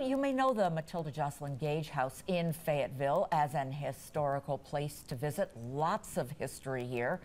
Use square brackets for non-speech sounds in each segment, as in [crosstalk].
Well, you may know the Matilda Joslyn Gage House in Fayetteville as an historical place to visit. Lots of history here,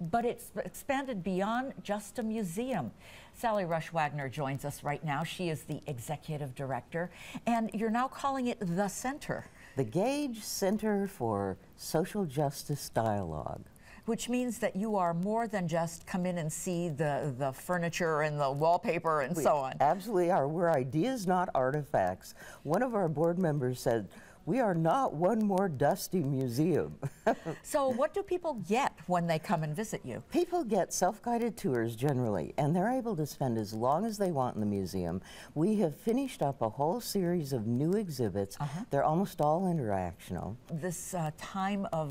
but it's expanded beyond just a museum. Sally Roesch Wagner joins us right now. She is the executive director, and you're now calling it the Center. The Gage Center for Social Justice Dialogue which means that you are more than just come in and see the, the furniture and the wallpaper and we so on. Absolutely are. We're ideas, not artifacts. One of our board members said, we are not one more dusty museum. [laughs] so what do people get when they come and visit you? People get self-guided tours generally, and they're able to spend as long as they want in the museum. We have finished up a whole series of new exhibits. Uh -huh. They're almost all interactional. This uh, time of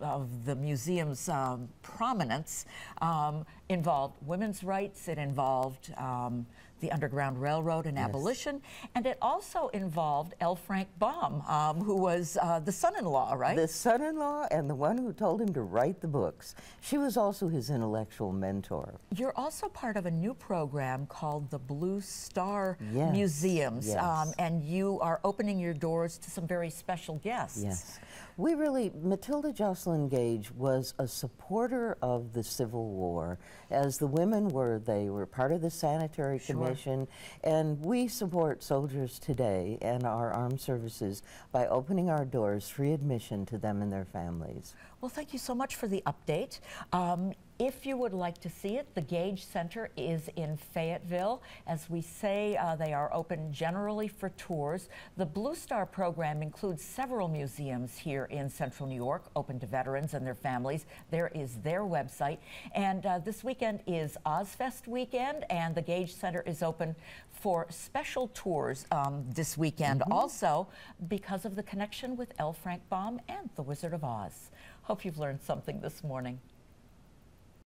of the museum's um, prominence um, involved women's rights, it involved um, the Underground Railroad and yes. abolition, and it also involved L. Frank Baum, um, who was uh, the son-in-law, right? The son-in-law and the one who told him to write the books. She was also his intellectual mentor. You're also part of a new program called the Blue Star yes. Museums, yes. Um, and you are opening your doors to some very special guests. Yes. We really, Matilda Joslyn Gage was a supporter of the Civil War, as the women were. They were part of the Sanitary sure. Commission, and we support soldiers today and our armed services by opening our doors, free admission to them and their families. Well, thank you so much for the update. Um, if you would like to see it, the Gage Center is in Fayetteville. As we say, uh, they are open generally for tours. The Blue Star program includes several museums here in central New York, open to veterans and their families. There is their website. And uh, this weekend is Ozfest weekend, and the Gage Center is open for special tours um, this weekend mm -hmm. also because of the connection with L. Frank Baum and The Wizard of Oz. Hope you've learned something this morning.